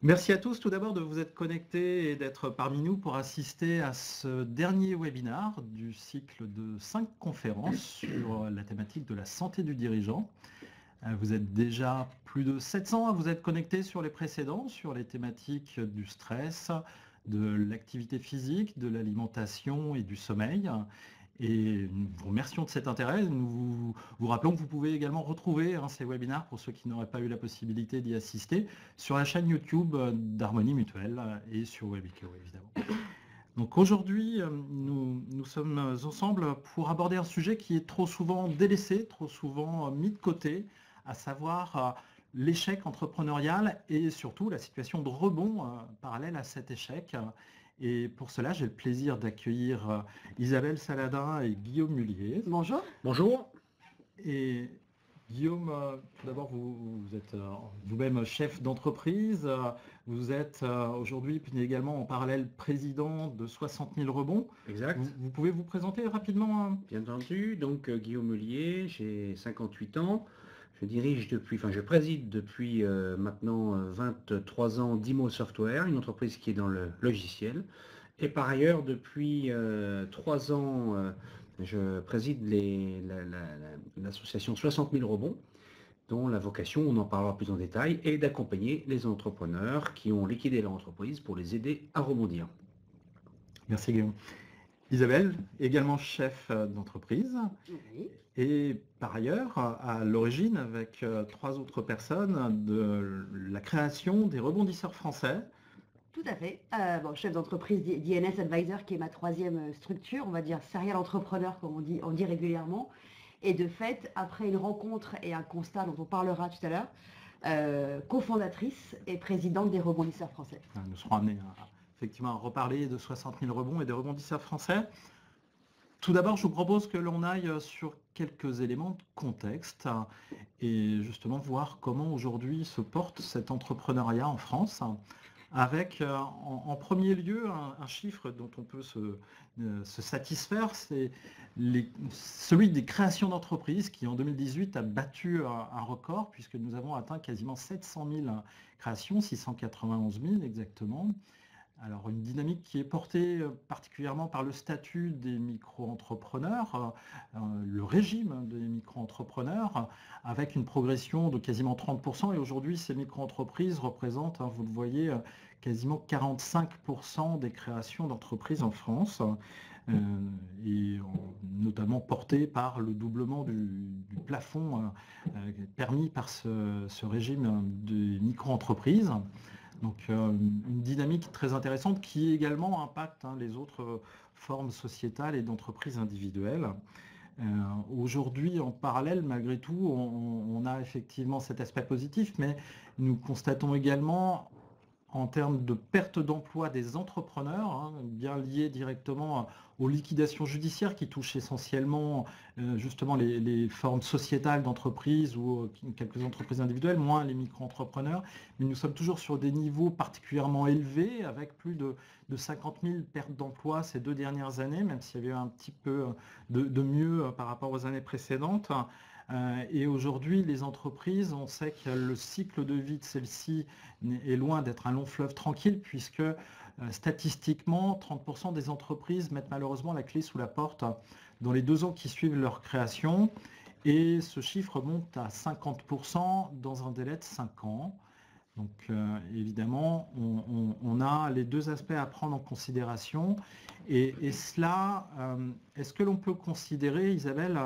Merci à tous tout d'abord de vous être connectés et d'être parmi nous pour assister à ce dernier webinaire du cycle de cinq conférences sur la thématique de la santé du dirigeant. Euh, vous êtes déjà plus de 700 à vous être connectés sur les précédents, sur les thématiques du stress, de l'activité physique, de l'alimentation et du sommeil. Et nous vous remercions de cet intérêt. Nous vous, rappelons que vous pouvez également retrouver hein, ces webinaires, pour ceux qui n'auraient pas eu la possibilité d'y assister, sur la chaîne YouTube d'Harmonie Mutuelle et sur Webico évidemment. Donc aujourd'hui, nous, nous, sommes ensemble pour aborder un sujet qui est trop souvent délaissé, trop souvent mis de côté, à savoir euh, l'échec entrepreneurial et surtout la situation de rebond euh, parallèle à cet échec. Et pour cela, j'ai le plaisir d'accueillir euh, Isabelle Saladin et Guillaume Mullier. Bonjour. Bonjour. Et Guillaume, euh, tout d'abord, vous, êtes euh, vous-même chef d'entreprise. Vous êtes aujourd'hui également en parallèle président de 60 000 rebonds. Exact. Vous, pouvez vous présenter rapidement hein? Bien entendu. Donc, Guillaume Mullier, j'ai 58 ans. Je dirige depuis, enfin je préside depuis euh, maintenant 23 euh, ans Dimo Software, une entreprise qui est dans le logiciel. Et par ailleurs, depuis euh, trois ans, je préside l'association 60 000 rebonds, dont la vocation, on en parlera plus en détail, est d'accompagner les entrepreneurs qui ont liquidé leur entreprise pour les aider à rebondir. Merci Guillaume. Isabelle, également chef d'entreprise. Et par ailleurs, à l'origine, avec euh, trois autres personnes, de la création des rebondisseurs français. Tout à fait. Euh, bon, chef d'entreprise d'INS Advisor, qui est ma troisième structure, on va dire serial entrepreneur, comme on dit, on dit régulièrement. Et de fait, après une rencontre et un constat dont on parlera tout à l'heure, euh, cofondatrice et présidente des rebondisseurs français. Nous serons amenés à, effectivement reparler de 60 000 rebonds et des rebondisseurs français. Tout d'abord, je vous propose que l'on aille sur quelques éléments de contexte et justement voir comment aujourd'hui se porte cet entrepreneuriat en France avec euh, en, premier lieu un, chiffre dont on peut se, euh, satisfaire, c'est celui des créations d'entreprises qui en 2018 a battu un, record puisque nous avons atteint quasiment 700 000 créations, 691 000 exactement. Alors une dynamique qui est portée euh, particulièrement par le statut des micro-entrepreneurs, euh, le régime des micro-entrepreneurs, avec une progression de quasiment 30%. Et aujourd'hui, ces micro-entreprises représentent, hein, vous le voyez, euh, quasiment 45% des créations d'entreprises en France, et notamment portées par le doublement du, plafond permis par ce régime des micro-entreprises. Donc euh, une dynamique très intéressante qui également impacte hein, les autres euh, formes sociétales et d'entreprises individuelles. Euh, aujourd'hui, en parallèle, malgré tout, on, a effectivement cet aspect positif, mais nous constatons également en termes de perte d'emploi des entrepreneurs, hein, bien liés directement aux liquidations judiciaires qui touchent essentiellement euh, justement les, formes sociétales d'entreprises ou euh, quelques entreprises individuelles, moins les micro-entrepreneurs. Mais nous sommes toujours sur des niveaux particulièrement élevés, avec plus de, 50 000 pertes d'emploi ces deux dernières années, même s'il y avait eu un petit peu de mieux par rapport aux années précédentes. Euh, et aujourd'hui, les entreprises, on sait que le cycle de vie de celles-ci est loin d'être un long fleuve tranquille, puisque euh, statistiquement, 30% des entreprises mettent malheureusement la clé sous la porte dans les deux ans qui suivent leur création. Et ce chiffre monte à 50% dans un délai de 5 ans. Donc euh, évidemment, on, a les deux aspects à prendre en considération. Et, cela, est-ce que l'on peut considérer, Isabelle,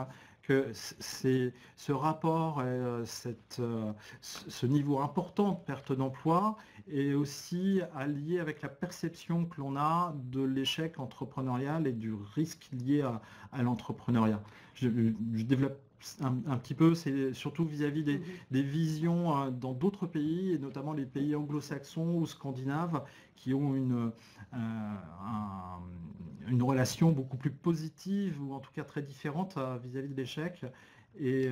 que c'est ce rapport, euh, cette, euh, ce niveau important de perte d'emploi est aussi allié avec la perception que l'on a de l'échec entrepreneurial et du risque lié à, l'entrepreneuriat. je, développe un, petit peu, c'est surtout vis-à-vis des, mhm. visions euh, dans d'autres pays, et notamment les pays anglo-saxons ou scandinaves, qui ont une, euh, une relation beaucoup plus positive, ou en tout cas très différente euh, vis-à-vis de l'échec, et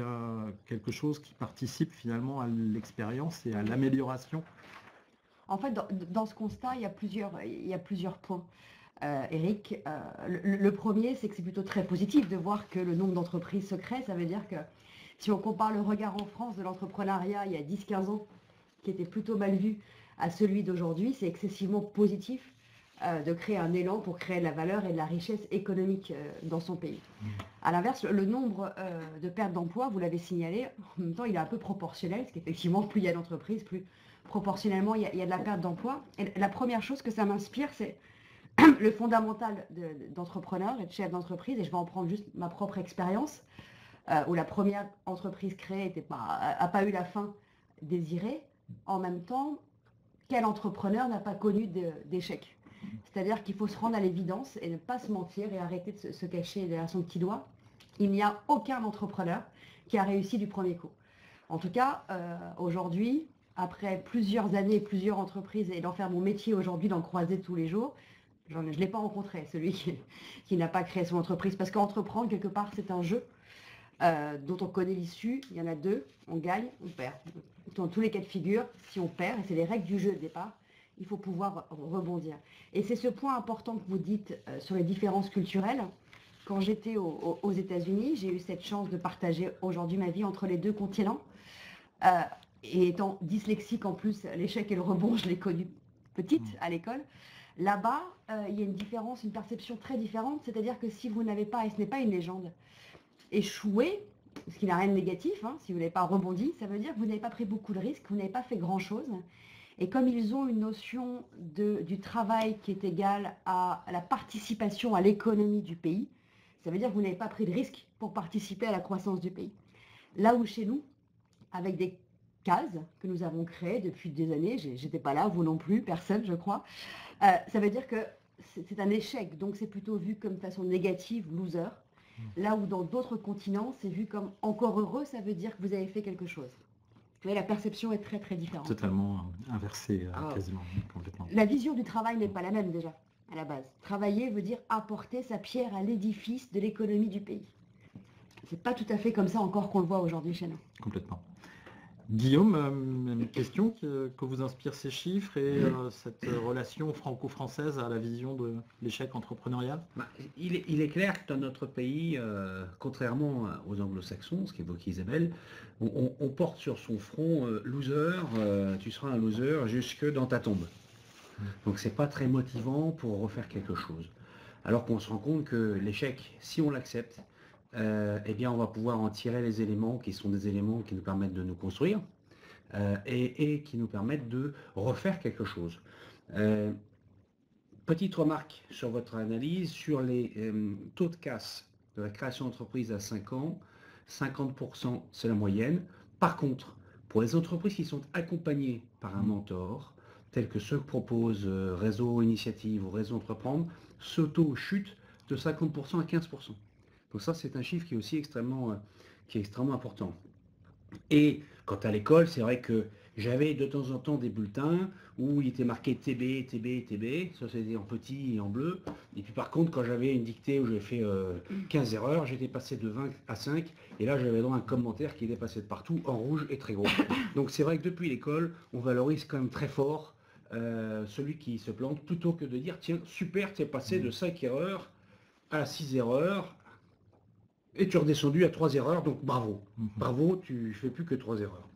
quelque chose qui participe finalement à l'expérience et à l'amélioration. En fait, dans, ce constat, il y a plusieurs, il y a plusieurs points. Euh, Eric. Euh, le, premier, c'est que c'est plutôt très positif de voir que le nombre d'entreprises se crée. Ça veut dire que si on compare le regard en France de l'entrepreneuriat il y a 10-15 ans, qui était plutôt mal vu, à celui d'aujourd'hui, c'est excessivement positif euh, de créer un élan pour créer de la valeur et de la richesse économique dans son pays. A mmh. L'inverse, le nombre de pertes d'emplois, vous l'avez signalé, en même temps, il est un peu proportionnel, parce qu'effectivement, plus il y a d'entreprises, plus proportionnellement, il y, a, de la perte d'emplois. Et la première chose que ça m'inspire, c'est le fondamental d'entrepreneur et de chef d'entreprise, et je vais en prendre juste ma propre expérience, où la première entreprise créée n'a pas eu la fin désirée. En même temps, quel entrepreneur n'a pas connu d'échec? C'est-à-dire qu'il faut se rendre à l'évidence et ne pas se mentir et arrêter de se, cacher derrière son petit doigt. Il n'y a aucun entrepreneur qui a réussi du premier coup. En tout cas, euh, aujourd'hui, après plusieurs années, plusieurs entreprises et d'en faire mon métier aujourd'hui, d'en croiser tous les jours, je ne l'ai pas rencontré, celui qui, n'a pas créé son entreprise. Parce qu'entreprendre, quelque part, c'est un jeu euh, dont on connaît l'issue. Il y en a deux, on gagne, on perd. Dans tous les cas de figure, si on perd, et c'est les règles du jeu de départ, il faut pouvoir rebondir. Et c'est ce point important que vous dites euh, sur les différences culturelles. Quand j'étais aux États-Unis, j'ai eu cette chance de partager aujourd'hui ma vie entre les deux continents. Euh, et étant dyslexique en plus, l'échec et le rebond, je l'ai connu petite mmh. à l'école. Là-bas, euh, il y a une différence, une perception très différente. C'est-à-dire que si vous n'avez pas, et ce n'est pas une légende, échoué, ce qui n'a rien de négatif, hein, si vous n'avez pas rebondi, ça veut dire que vous n'avez pas pris beaucoup de risques, vous n'avez pas fait grand-chose. Et comme ils ont une notion de, du travail qui est égale à la participation à l'économie du pays, ça veut dire que vous n'avez pas pris de risque pour participer à la croissance du pays. Là où chez nous, avec des cases que nous avons créées depuis des années, j'étais pas là, vous non plus, personne je crois, euh, ça veut dire que c'est un échec, donc c'est plutôt vu comme façon négative, loser. Mmh. Là où dans d'autres continents, c'est vu comme encore heureux, ça veut dire que vous avez fait quelque chose la perception est très très différente. Totalement inversée, euh, ah. quasiment, complètement. La vision du travail n'est pas la même déjà, à la base. Travailler veut dire apporter sa pierre à l'édifice de l'économie du pays. C'est pas tout à fait comme ça encore qu'on le voit aujourd'hui chez nous. Complètement. Guillaume, euh, une question que, vous inspirent ces chiffres et euh, cette relation franco-française à la vision de l'échec entrepreneurial? Bah, il, est, clair que dans notre pays, euh, contrairement aux anglo-saxons, ce qu'évoque Isabelle, on, porte sur son front loser, tu seras un loser jusque dans ta tombe. Donc c'est pas très motivant pour refaire quelque chose. Alors qu'on se rend compte que l'échec, si on l'accepte, euh, eh on va pouvoir en tirer les éléments qui sont des éléments qui nous permettent de nous construire euh, et, qui nous permettent de refaire quelque chose. Euh, petite remarque sur votre analyse, sur les taux de casse de la création d'entreprise à 5 ans, 50% c'est la moyenne. Par contre, pour les entreprises qui sont accompagnées par un mentor, tel que ceux que propose Réseau Initiative ou Réseau Entreprendre, ce taux chute de 50% à 15%. Donc ça, c'est un chiffre qui est aussi extrêmement, euh, qui est extrêmement important. Et quant à l'école, c'est vrai que j'avais de temps en temps des bulletins où il était marqué TB, TB, TB, ça c'était en petit et en bleu. Et puis par contre, quand j'avais une dictée où j'avais fait 15 euh, erreurs, j'étais passé de 20 à 5, et là j'avais donc un commentaire qui était passé de partout, en rouge et très gros. Donc c'est vrai que depuis l'école, on valorise quand même très fort euh, celui qui se plante, plutôt que de dire, tiens, super, tu es passé de 5 erreurs à 6 erreurs, et tu es redescendu à trois erreurs, donc bravo. Mhm. Bravo, tu ne fais plus que trois erreurs.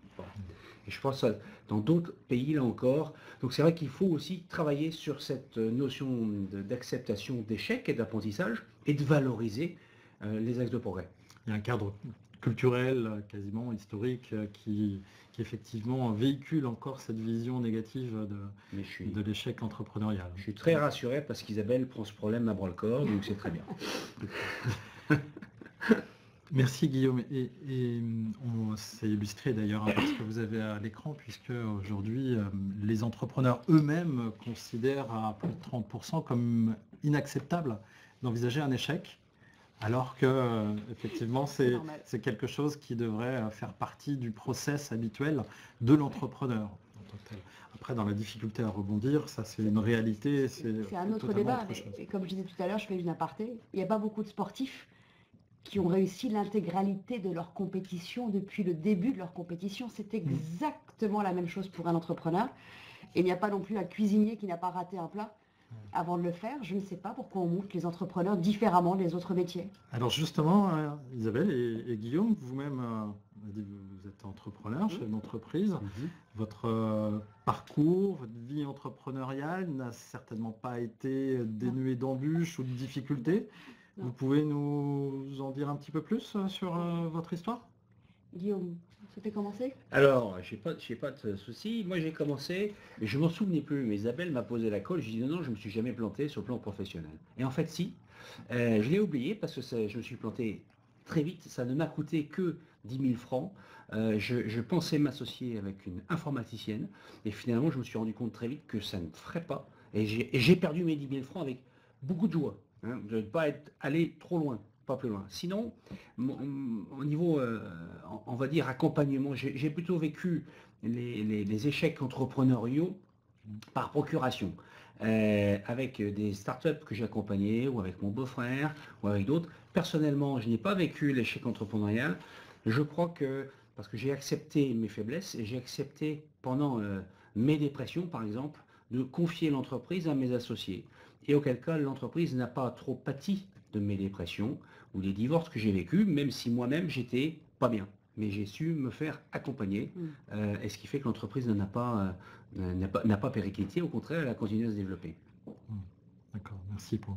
Et je pense dans d'autres pays, là encore. Donc c'est vrai qu'il faut aussi travailler sur cette notion d'acceptation d'échec et d'apprentissage et de valoriser euh, les axes de progrès. Il y a un cadre culturel, quasiment historique, euh, qui, effectivement véhicule encore cette vision négative de, de l'échec entrepreneurial. Je suis très rassuré parce qu'Isabelle prend ce problème à bras le corps, donc c'est très bien. Merci Guillaume. Et, on s'est illustré d'ailleurs hein, parce que vous avez à l'écran, puisque aujourd'hui, euh, les entrepreneurs eux-mêmes considèrent à plus de 30% comme inacceptable d'envisager un échec, alors que euh, effectivement c'est quelque chose qui devrait euh, faire partie du process habituel de l'entrepreneur. Après, dans la difficulté à rebondir, ça c'est une réalité. C'est un autre débat. Et comme je disais tout à l'heure, je fais une aparté. Il n'y a pas beaucoup de sportifs qui ont réussi l'intégralité de leur compétition depuis le début de leur compétition. C'est mm. exactement la même chose pour un entrepreneur. Et il n'y a pas non plus un cuisinier qui n'a pas raté un plat mm. avant de le faire. Je ne sais pas pourquoi on montre les entrepreneurs différemment des autres métiers. Alors justement, euh, Isabelle et, Guillaume, vous-même, euh, vous êtes entrepreneur, chef d'entreprise. Votre euh, parcours, votre vie entrepreneuriale n'a certainement pas été dénué d'embûches ou de difficultés. Vous pouvez nous en dire un petit peu plus euh, sur euh, votre histoire? Guillaume, souhaitez commencer Alors, je n'ai pas, pas de souci. Moi, j'ai commencé, et je m'en souvenais plus, mais Isabelle m'a posé la colle. Je dis non, non, je ne me suis jamais planté sur le plan professionnel. Et en fait, si. je l'ai oublié parce que je me suis planté très vite. Ça ne m'a coûté que 10 000 francs. Euh, je, pensais m'associer avec une informaticienne et finalement je me suis rendu compte très vite que ça ne ferait pas. Et j'ai perdu mes 10 000 francs avec beaucoup de joie. Hein, de ne pas être allé trop loin, pas plus loin. Sinon, au niveau, euh, on va dire, accompagnement, j'ai plutôt vécu les, échecs entrepreneuriaux par procuration. Euh, avec des startups que j'ai accompagnées, ou avec mon beau-frère, ou avec d'autres. Personnellement, je n'ai pas vécu l'échec entrepreneurial. Je crois que, parce que j'ai accepté mes faiblesses, et j'ai accepté pendant euh, mes dépressions, par exemple, de confier l'entreprise à mes associés. Et auquel cas, l'entreprise n'a pas trop pâti de mes dépressions ou des divorces que j'ai vécus, même si moi-même, j'étais pas bien mais j'ai su me faire accompagner, mm. euh, et ce qui fait que l'entreprise n'a pas, euh, n'a pas, pas périclité, au contraire, elle a continué à se développer. Mm. D'accord, merci pour,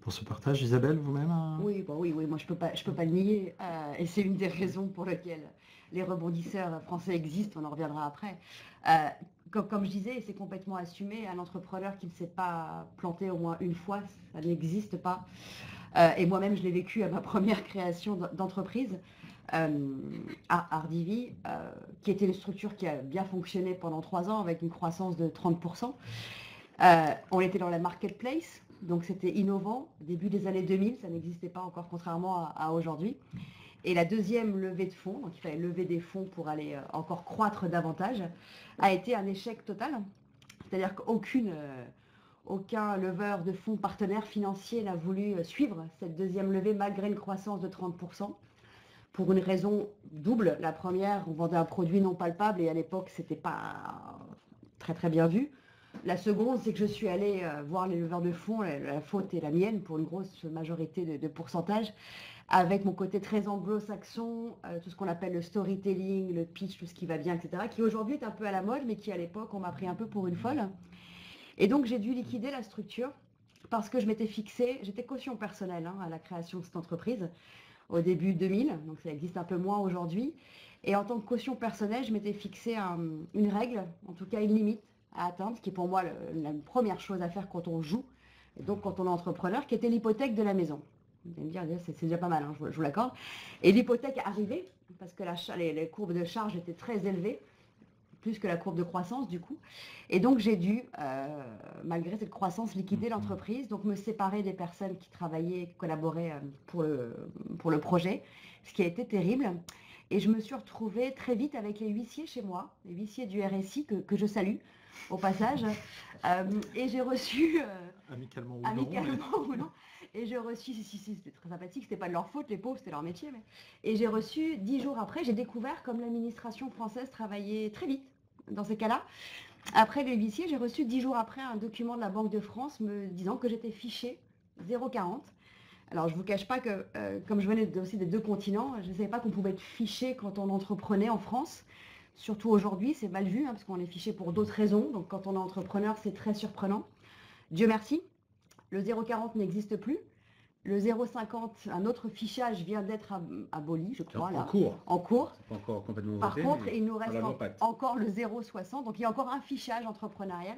pour ce partage. Isabelle, vous-même hein? Oui, bah oui, oui, moi je ne peux, pas, je peux pas le nier, euh, et c'est une des raisons pour lesquelles les rebondisseurs français existent, on en reviendra après. Comme, je disais, c'est complètement assumé, un entrepreneur qui ne s'est pas planté au moins une fois, ça n'existe pas. et moi-même, je l'ai vécu à ma première création d'entreprise. Euh, à Hardivi, euh, qui était une structure qui a bien fonctionné pendant trois ans avec une croissance de 30%. Euh, on était dans la marketplace, donc c'était innovant. Début des années 2000, ça n'existait pas encore contrairement à, aujourd'hui. Et la deuxième levée de fonds, donc il fallait lever des fonds pour aller encore croître davantage, a été un échec total. C'est-à-dire qu'aucune aucun leveur de fonds partenaire financier n'a voulu suivre cette deuxième levée malgré une croissance de 30% pour une raison double. La première, on vendait un produit non palpable et à l'époque, c'était pas très très bien vu. La seconde, c'est que je suis allée euh, voir les leveurs de fonds, la, faute est la mienne pour une grosse majorité de, pourcentage, avec mon côté très anglo-saxon, euh, tout ce qu'on appelle le storytelling, le pitch, tout ce qui va bien, etc., qui aujourd'hui est un peu à la mode, mais qui à l'époque, on m'a pris un peu pour une folle. Et donc j'ai dû liquider la structure parce que je m'étais fixée, j'étais caution personnelle hein, à la création de cette entreprise au début 2000, donc ça existe un peu moins aujourd'hui. Et en tant que caution personnelle, je m'étais fixé une règle, en tout cas une limite à atteindre, qui est pour moi la première chose à faire quand on joue, et donc quand on est entrepreneur, qui était l'hypothèque de la maison. Vous allez me dire, c'est déjà pas mal, hein, je, vous l'accorde. Et l'hypothèque est arrivée, parce que la, les courbes de charge étaient très élevées plus que la courbe de croissance du coup. Et donc j'ai dû, euh, malgré cette croissance, liquider mhm. l'entreprise, donc me séparer des personnes qui travaillaient, qui collaboraient euh, pour le, pour le projet, ce qui a été terrible. Et je me suis retrouvée très vite avec les huissiers chez moi, les huissiers du RSI que, je salue au passage. Euh, et j'ai reçu... amicalement ou amicalement ou non. Et j'ai reçu, si, si, c'était très sympathique, c'était pas de leur faute, les pauvres, c'était leur métier. Et j'ai reçu, dix jours après, j'ai découvert comme l'administration française travaillait très vite dans ces cas-là. Après le huissier, j'ai reçu dix jours après un document de la Banque de France me disant que j'étais fiché 0,40. Alors je ne vous cache pas que euh, comme je venais aussi des deux continents, je ne savais pas qu'on pouvait être fiché quand on entreprenait en France. Surtout aujourd'hui, c'est mal vu, hein, parce qu'on est fiché pour d'autres raisons. Donc quand on est entrepreneur, c'est très surprenant. Dieu merci, le 0,40 n'existe plus. Le 0,50, un autre fichage vient d'être aboli, je crois. En cours. En cours. Pas encore complètement Par contre, il nous reste encore le 0,60. Donc il y a encore un fichage entrepreneurial,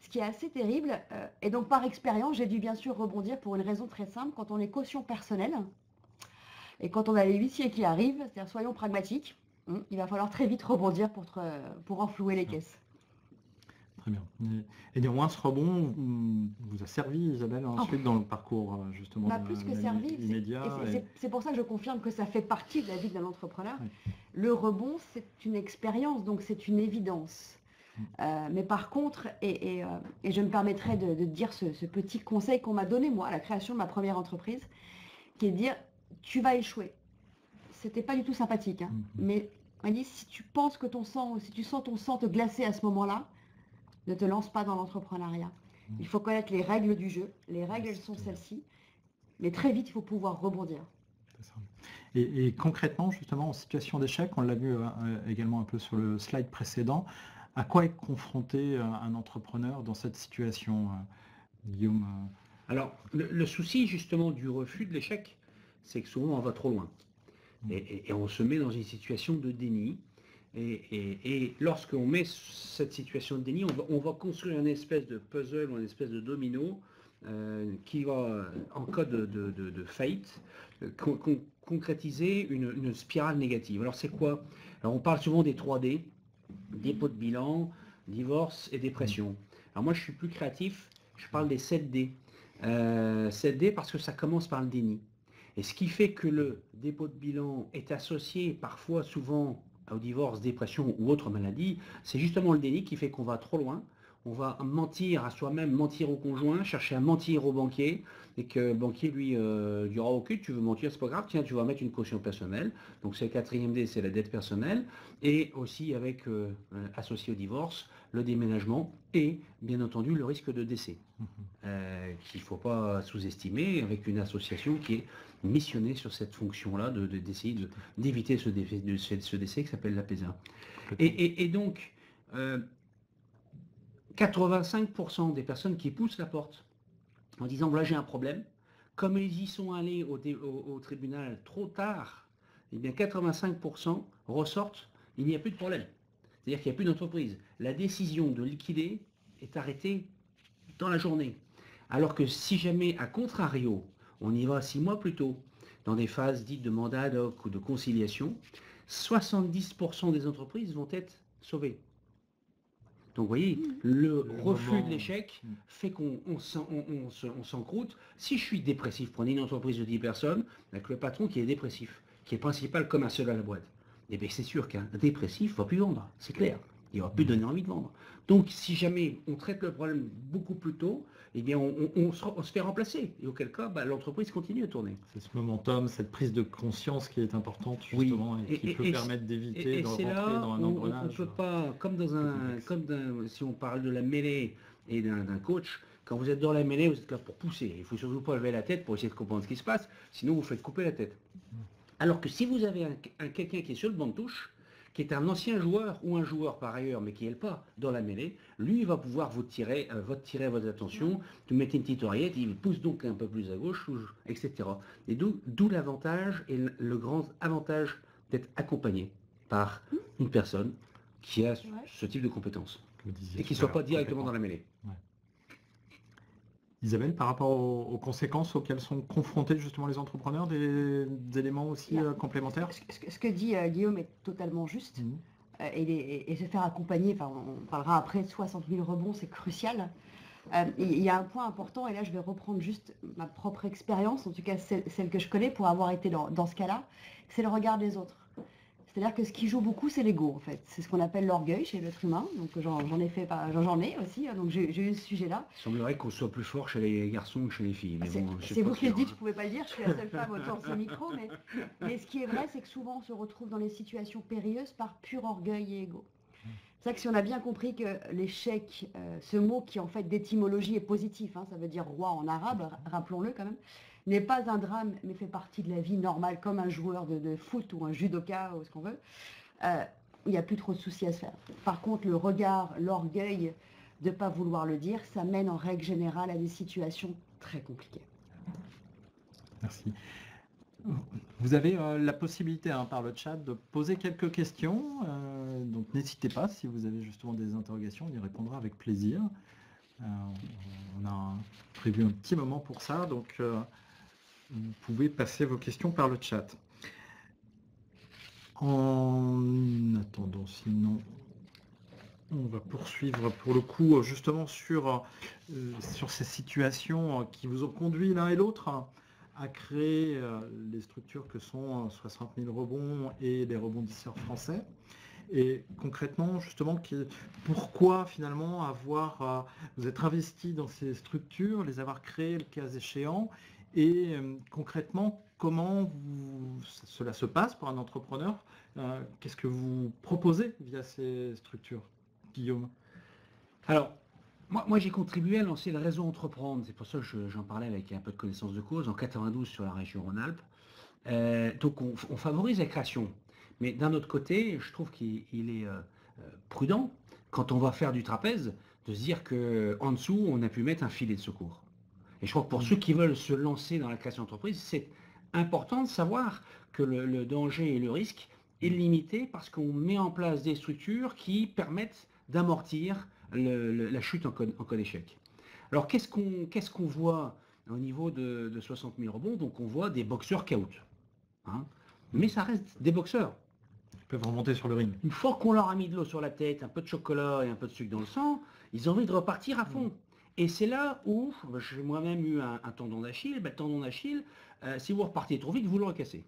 ce qui est assez terrible. Euh, et donc par expérience, j'ai dû bien sûr rebondir pour une raison très simple. Quand on est caution personnelle, et quand on a les huissiers qui arrivent, c'est-à-dire soyons pragmatiques, hein, il va falloir très vite rebondir pour, pour enflouer les caisses. Très bien. Et, néanmoins, ce rebond vous a servi, Isabelle, oh. ensuite dans le parcours euh, justement bah, plus que servi, immédiat. C'est pour ça que je confirme que ça fait partie de la vie d'un entrepreneur. Le rebond, c'est une expérience, donc c'est une évidence. Mm. Euh, mais par contre, et, euh, je me permettrai de, dire ce, petit conseil qu'on m'a donné, moi, à la création de ma première entreprise, qui est de dire, tu vas échouer. C'était pas du tout sympathique, hein. mm-hmm. mais on dit, si tu penses que ton sang, si tu sens ton sang te glacer à ce moment-là, ne te lance pas dans l'entrepreneuriat. Il faut connaître les règles du jeu. Les règles, elles sont celles-ci. Mais très vite, il faut pouvoir rebondir. Et, concrètement, justement, en situation d'échec, on l'a vu également un peu sur le slide précédent, à quoi est confronté un entrepreneur dans cette situation, Guillaume Alors, le, souci justement du refus de l'échec, c'est que souvent on va trop loin. Mmh. Et, on se met dans une situation de déni. Et, lorsqu'on met cette situation de déni, on va, construire une espèce de puzzle ou une espèce de domino euh, qui va, en cas de, faillite, euh, concrétiser une, spirale négative. Alors c'est quoi? Alors on parle souvent des 3D, dépôt de bilan, divorce et dépression. Alors moi je suis plus créatif, je parle des 7D. 7D euh, parce que ça commence par le déni. Et ce qui fait que le dépôt de bilan est associé parfois, souvent, au divorce, dépression ou autre maladie, c'est justement le déni qui fait qu'on va trop loin. On va mentir à soi-même, mentir au conjoint, chercher à mentir au banquier, et que le banquier lui euh, dira ok, tu veux mentir, c'est pas grave, tiens, tu vas mettre une caution personnelle. Donc c'est le quatrième D, c'est la dette personnelle, et aussi avec euh, associé au divorce, le déménagement et bien entendu le risque de décès, mmh euh, qu'il ne faut pas sous-estimer avec une association qui est missionné sur cette fonction-là, de, d'essayer d'éviter ce, décès, de, ce décès qui s'appelle la PESA. Et, donc, 85% euh, des personnes qui poussent la porte en disant voilà j'ai un problème, comme ils y sont allés au, tribunal trop tard, eh bien 85% ressortent, il n'y a plus de problème. C'est-à-dire qu'il n'y a plus d'entreprise. La décision de liquider est arrêtée dans la journée. Alors que si jamais, à contrario, on y va six mois plus tôt, dans des phases dites de mandat ou de conciliation, 70% des entreprises vont être sauvées. Donc vous voyez, le, refus de l'échec mmh. fait qu'on on, s'encroute. Si je suis dépressif, prenez une entreprise de 10 personnes, avec le patron qui est dépressif, qui est principal commercial à la boîte, et eh bien c'est sûr qu'un dépressif ne va plus vendre, c'est clair. Il ne va plus donner envie de vendre. Donc si jamais on traite le problème beaucoup plus tôt, eh bien, on, se, fait remplacer. Et auquel cas, bah, l'entreprise continue à tourner. C'est ce momentum, cette prise de conscience qui est importante, justement, et, qui peut permettre d'éviter de rentrer dans un engrenage. On ne peut pas, comme, dans un, comme si on parle de la mêlée et d'un coach, quand vous êtes dans la mêlée, vous êtes là pour pousser. Il ne faut surtout pas lever la tête pour essayer de comprendre ce qui se passe, sinon vous faites couper la tête. Mmh. Alors que si vous avez un quelqu'un qui est sur le banc de touche, qui est un ancien joueur ou un joueur par ailleurs, mais qui n'est pas dans la mêlée, lui va pouvoir vous tirer, euh, votre tirer votre attention, vous mettez une petite oreillette, il pousse donc un peu plus à gauche, etc. Et d'où l'avantage et le grand avantage d'être accompagné par une personne qui a ce type de compétences et qui ne soit pas directement dans la mêlée. Isabelle, par rapport aux, conséquences auxquelles sont confrontés justement les entrepreneurs, des, éléments aussi euh, complémentaires? ce, que dit euh, Guillaume est totalement juste. Mmh. Euh, et, se faire accompagner, enfin, on parlera après de 60 000 rebonds, c'est crucial. il y a un point important, et là je vais reprendre juste ma propre expérience, en tout cas celle, que je connais pour avoir été dans ce cas-là, c'est le regard des autres. C'est-à-dire que ce qui joue beaucoup, c'est l'ego, en fait. C'est ce qu'on appelle l'orgueil chez l'être humain. Donc j'en ai fait, j'en ai aussi. Hein. Donc j'ai eu ce sujet-là. Il semblerait qu'on soit plus fort chez les garçons que chez les filles. c'est vous qui le dites, je ne pouvais pas le dire. Je suis la seule femme autour de ce micro. Mais, ce qui est vrai, c'est que souvent on se retrouve dans les situations périlleuses par pur orgueil et ego. C'est ça que si on a bien compris que l'échec, euh, ce mot qui en fait d'étymologie est positif, hein, ça veut dire roi en arabe, rappelons-le quand même, n'est pas un drame, mais fait partie de la vie normale, comme un joueur de, foot ou un judoka ou ce qu'on veut, euh, il n'y a plus trop de soucis à se faire. Par contre, le regard, l'orgueil de ne pas vouloir le dire, ça mène en règle générale à des situations très compliquées. Merci. Vous avez euh, la possibilité hein, par le chat de poser quelques questions, euh, donc n'hésitez pas si vous avez justement des interrogations, on y répondra avec plaisir. on a prévu un petit moment pour ça, donc vous pouvez passer vos questions par le chat. En attendant, sinon, on va poursuivre pour le coup justement sur, euh, sur ces situations qui vous ont conduit l'un et l'autre à créer euh, les structures que sont 60 000 rebonds et les rebondisseurs français. Et concrètement, justement, pourquoi finalement avoir, euh, vous être investi dans ces structures, les avoir créées le cas échéant, et euh, concrètement, comment cela se passe pour un entrepreneur euh, Qu'est-ce que vous proposez via ces structures, Guillaume? Alors, moi, j'ai contribué à lancer le réseau Entreprendre. C'est pour ça que j'en parlais avec un peu de connaissance de cause en 92 sur la région Rhône-Alpes. donc on, favorise la création. Mais d'un autre côté, je trouve qu'il est prudent, quand on va faire du trapèze, de se dire qu'en dessous, on a pu mettre un filet de secours. Et je crois que pour mm. ceux qui veulent se lancer dans la création d'entreprise, c'est important de savoir que le, danger et le risque est limité parce qu'on met en place des structures qui permettent d'amortir la chute en, cas d'échec. Alors qu'est-ce qu'on voit au niveau de, 60 000 rebonds? Donc on voit des boxeurs KO. Hein Mais ça reste des boxeurs. Ils peuvent remonter sur le ring. Une fois qu'on leur a mis de l'eau sur la tête, un peu de chocolat et un peu de sucre dans le sang, ils ont envie de repartir à fond. Et c'est là où j'ai moi-même eu un, tendon d'Achille. Ben, le tendon d'Achille, euh, si vous repartez trop vite, vous le recassez.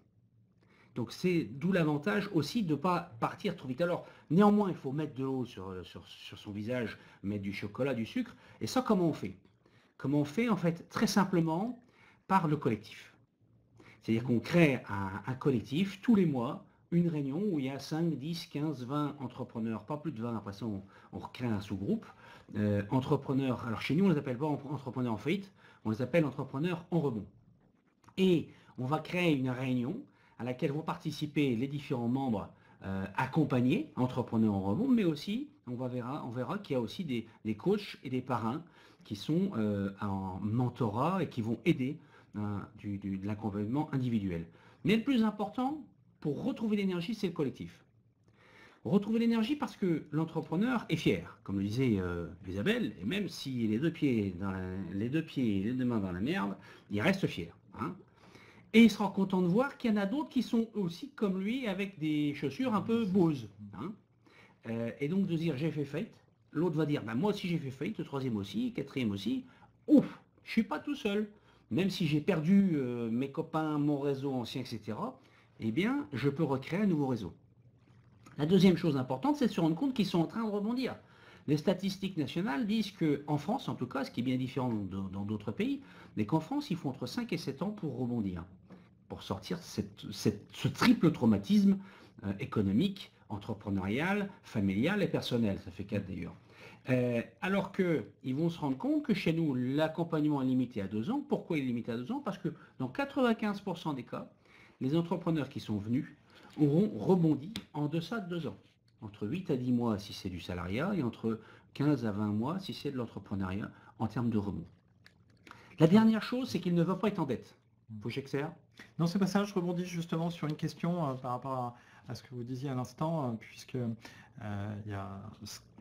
Donc c'est d'où l'avantage aussi de ne pas partir trop vite. Alors néanmoins, il faut mettre de l'eau sur, sur, son visage, mettre du chocolat, du sucre. Et ça, comment on fait? Comment on fait En fait, très simplement, par le collectif. C'est-à-dire qu'on crée un, collectif tous les mois, une réunion où il y a 5, 10, 15, 20 entrepreneurs, pas plus de 20, après ça on, on recrée un sous-groupe. Euh, entrepreneurs, alors chez nous on ne les appelle pas entrepreneurs en faillite, on les appelle entrepreneurs en rebond. Et on va créer une réunion à laquelle vont participer les différents membres euh, accompagnés, entrepreneurs en rebond, mais aussi, on, va verra, on verra qu'il y a aussi des, coachs et des parrains qui sont euh, en mentorat et qui vont aider hein, de l'accompagnement individuel. Mais le plus important, pour retrouver l'énergie, c'est le collectif. Retrouver l'énergie parce que l'entrepreneur est fier, comme le disait euh, Isabelle, et même si les deux pieds les deux pieds et les deux mains dans la merde, il reste fier. Hein. Et il sera content de voir qu'il y en a d'autres qui sont aussi comme lui avec des chaussures un peu boses. Hein. Euh, et donc de dire j'ai fait faillite, l'autre va dire ben, moi aussi j'ai fait faillite, le troisième aussi, le quatrième aussi. Ouf, je suis pas tout seul. Même si j'ai perdu euh, mes copains, mon réseau ancien, etc., eh bien, je peux recréer un nouveau réseau. La deuxième chose importante, c'est de se rendre compte qu'ils sont en train de rebondir. Les statistiques nationales disent qu'en France, en tout cas, ce qui est bien différent dans d'autres pays, mais qu'en France, il faut entre 5 et 7 ans pour rebondir pour sortir ce triple traumatisme euh, économique, entrepreneurial, familial et personnel. Ça fait quatre d'ailleurs. Euh, alors qu'ils vont se rendre compte que chez nous, l'accompagnement est limité à deux ans. Pourquoi il est limité à deux ans? Parce que dans 95% des cas, les entrepreneurs qui sont venus auront rebondi en deçà de deux ans. Entre 8 à 10 mois si c'est du salariat et entre 15 à 20 mois si c'est de l'entrepreneuriat en termes de rebond. La dernière chose, c'est qu'il ne veut pas être en dette. J'excère Non, c'est pas ça. Je rebondis justement sur une question euh, par rapport à, ce que vous disiez à l'instant, euh, puisque euh, il y a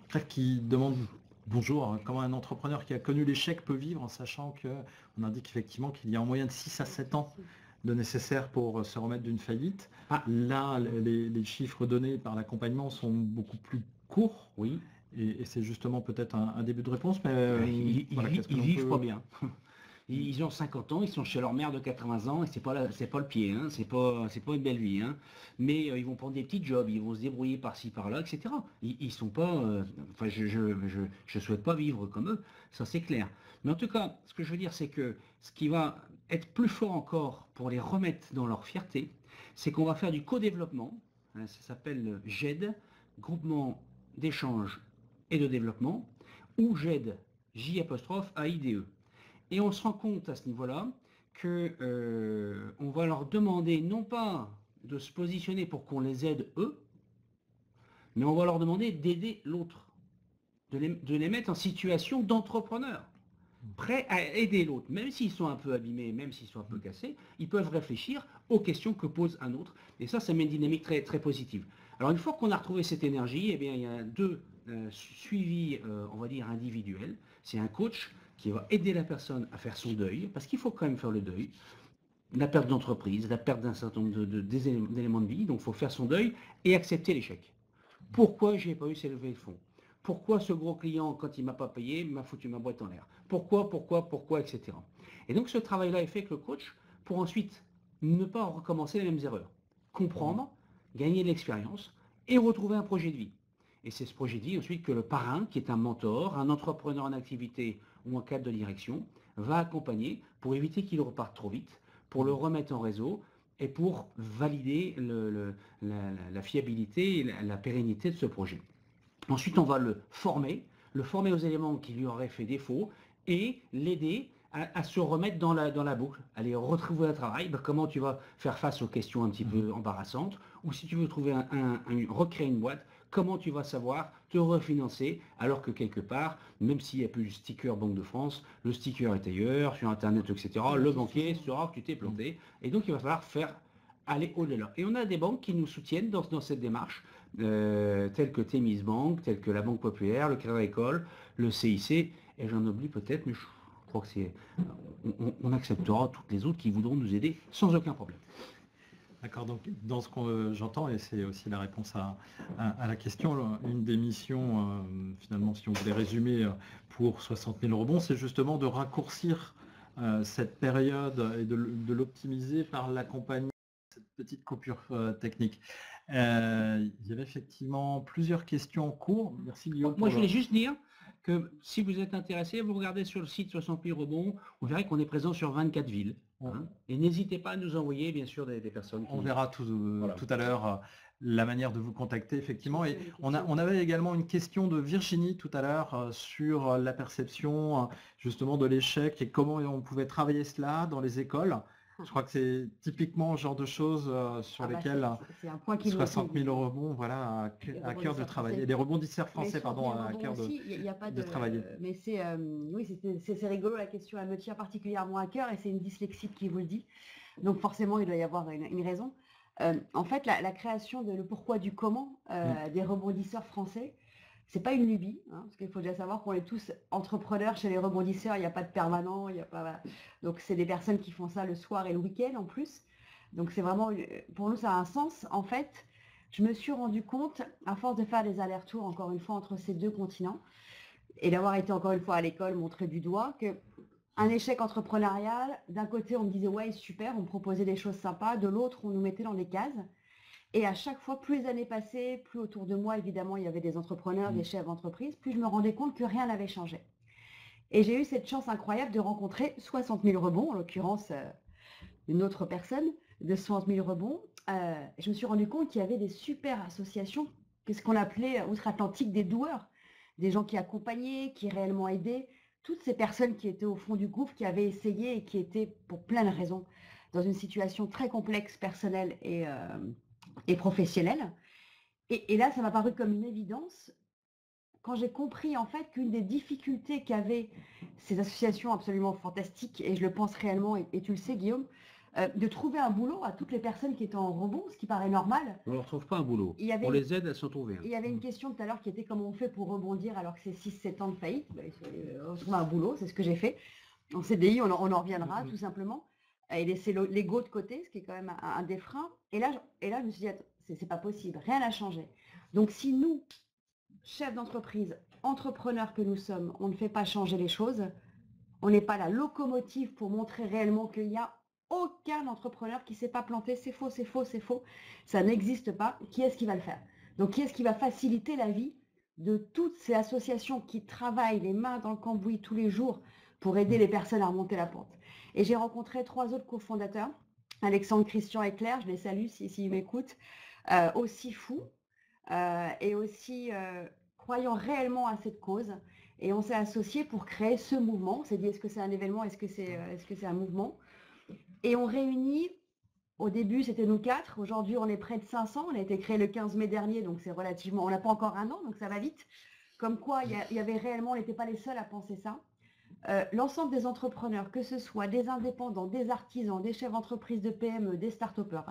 quelqu'un qui demande bonjour, hein, comment un entrepreneur qui a connu l'échec peut vivre, en sachant qu'on indique effectivement qu'il y a en moyenne 6 à 7 ans de nécessaire pour se remettre d'une faillite. Ah. Là, les, chiffres donnés par l'accompagnement sont beaucoup plus courts. Oui. Et, c'est justement peut-être un, début de réponse, mais ils, vivent pas bien. Ils ont 50 ans, ils sont chez leur mère de 80 ans et c'est pas pas le pied, hein, c'est pas une belle vie, hein. Mais euh, ils vont prendre des petits jobs, ils vont se débrouiller par-ci par-là, etc. Ils, sont pas, euh, enfin je, je, souhaite pas vivre comme eux, ça c'est clair. Mais en tout cas, ce que je veux dire, c'est que ce qui va être plus fort encore pour les remettre dans leur fierté, c'est qu'on va faire du co-développement. Hein, ça s'appelle GED, groupement d'échange et de développement, ou GED, J apostrophe A I D E. Et on se rend compte à ce niveau-là qu'on euh, va leur demander non pas de se positionner pour qu'on les aide eux, mais on va leur demander d'aider l'autre, de les, mettre en situation d'entrepreneur, prêts à aider l'autre, même s'ils sont un peu abîmés, même s'ils sont un peu cassés, ils peuvent réfléchir aux questions que pose un autre. Et ça, ça met une dynamique très, très positive. Alors une fois qu'on a retrouvé cette énergie, eh bien, il y a deux euh, suivis, euh, on va dire, individuels. C'est un coach qui va aider la personne à faire son deuil, parce qu'il faut quand même faire le deuil, la perte d'entreprise, la perte d'un certain nombre d'éléments de, vie, donc il faut faire son deuil et accepter l'échec. Pourquoi j'ai pas eu ces levées de fonds? Pourquoi ce gros client, quand il m'a pas payé, m'a foutu ma boîte en l'air? Pourquoi, pourquoi, pourquoi, etc. Et donc ce travail-là est fait avec le coach pour ensuite ne pas recommencer les mêmes erreurs. Comprendre, gagner de l'expérience et retrouver un projet de vie. Et c'est ce projet de vie ensuite que le parrain, qui est un mentor, un entrepreneur en activité ou en cadre de direction, va accompagner pour éviter qu'il reparte trop vite, pour le remettre en réseau et pour valider la, fiabilité et la, pérennité de ce projet. Ensuite, on va le former, le former aux éléments qui lui auraient fait défaut et l'aider à, se remettre dans la, dans la boucle, aller retrouver un travail, bah, comment tu vas faire face aux questions un petit peu mhm. embarrassantes, ou si tu veux trouver un, recréer une boîte, comment tu vas savoir te refinancer, alors que quelque part, même s'il n'y a plus le sticker Banque de France, le sticker est ailleurs, sur Internet, etc., le banquier saura que tu t'es planté, et donc il va falloir faire aller au-delà. Et on a des banques qui nous soutiennent dans, dans cette démarche, euh, telles que Témis Bank, telles que la Banque Populaire, le Crédit Agricole, le CIC, et j'en oublie peut-être, mais je crois que c'est, on, acceptera toutes les autres qui voudront nous aider sans aucun problème. D'accord, donc dans ce que euh, j'entends, et c'est aussi la réponse à, la question, une des missions, euh, finalement, si on voulait résumer euh, pour 60 000 rebonds, c'est justement de raccourcir cette période et de, l'optimiser par l'accompagnement de cette petite coupure technique. il y avait effectivement plusieurs questions en cours. Merci Guillaume. Moi, je voulais juste dire que si vous êtes intéressé, vous regardez sur le site 60 000 rebonds, vous verrez qu'on est présent sur 24 villes. Hein. et n'hésitez pas à nous envoyer, bien sûr, des, personnes. On verra tout, euh, tout à l'heure euh, la manière de vous contacter, effectivement. Et on, a, on avait également une question de Virginie tout à l'heure euh, sur la perception justement de l'échec et comment on pouvait travailler cela dans les écoles. Je crois que c'est typiquement le genre de choses euh, sur ah bah, lesquelles 60 000 rebonds, voilà, à, cœur de travailler. Les rebondisseurs français, pardon, à cœur de, travailler. Mais c'est euh, oui, c'est rigolo la question. Elle me tient particulièrement à cœur et c'est une dyslexique qui vous le dit. Donc forcément, il doit y avoir une, raison. Euh, en fait, la, création de le pourquoi du comment mm. des rebondisseurs français, c'est pas une lubie, hein, parce qu'il faut déjà savoir qu'on est tous entrepreneurs chez les rebondisseurs, il n'y a pas de permanent, il a pas. Donc c'est des personnes qui font ça le soir et le week-end en plus. Donc c'est vraiment, pour nous, ça a un sens. En fait, je me suis rendu compte, à force de faire des allers-retours, encore une fois, entre ces deux continents, et d'avoir été encore une fois à l'école montré du doigt, que un échec entrepreneurial, d'un côté on me disait ouais super, on me proposait des choses sympas, de l'autre on nous mettait dans des cases. Et à chaque fois, plus les années passaient, plus autour de moi, évidemment, il y avait des entrepreneurs, des mmh. chefs d'entreprise, plus je me rendais compte que rien n'avait changé. Et j'ai eu cette chance incroyable de rencontrer 60 000 rebonds, en l'occurrence euh, une autre personne de 60 000 rebonds. Euh, je me suis rendu compte qu'il y avait des super associations, qu'est-ce qu'on appelait outre-Atlantique des doueurs, des gens qui accompagnaient, qui réellement aidaient, toutes ces personnes qui étaient au fond du groupe, qui avaient essayé et qui étaient, pour plein de raisons, dans une situation très complexe, personnelle et, euh, et professionnelle. Et, là, ça m'a paru comme une évidence quand j'ai compris en fait qu'une des difficultés qu'avaient ces associations absolument fantastiques, et je le pense réellement, et, tu le sais Guillaume, euh, de trouver un boulot à toutes les personnes qui étaient en rebond, ce qui paraît normal. On ne retrouve pas un boulot. on les aide à s'en trouver. Il y avait une question tout à l'heure qui était comment on fait pour rebondir alors que c'est 6-7 ans de faillite. Ben, on trouve un boulot, c'est ce que j'ai fait. En CDI, on, en reviendra mm-hmm. tout simplement et laisser l'ego de côté, ce qui est quand même un, des freins. Et là, et là, je me suis dit, c'est pas possible, rien n'a changé. Donc si nous, chefs d'entreprise, entrepreneurs que nous sommes, on ne fait pas changer les choses, on n'est pas la locomotive pour montrer réellement qu'il n'y a aucun entrepreneur qui ne s'est pas planté, c'est faux, c'est faux, c'est faux, ça n'existe pas, qui est-ce qui va le faire? Donc qui est-ce qui va faciliter la vie de toutes ces associations qui travaillent les mains dans le cambouis tous les jours pour aider les personnes à remonter la pente? Et j'ai rencontré trois autres cofondateurs, Alexandre, Christian et Claire, je les salue s'ils si, m'écoutent, euh, aussi fous euh, et aussi euh, croyant réellement à cette cause. Et on s'est associés pour créer ce mouvement. On s'est dit, est-ce que c'est un événement, est-ce que c'est est -ce c'est un mouvement? Et on réunit, au début c'était nous quatre, aujourd'hui on est près de 500, on a été créé le 15 mai dernier, donc c'est relativement, on n'a pas encore un an, donc ça va vite. Comme quoi, il y, y avait réellement, on n'était pas les seuls à penser ça. Euh, l'ensemble des entrepreneurs, que ce soit des indépendants, des artisans, des chefs d'entreprise de PME, des start-upers,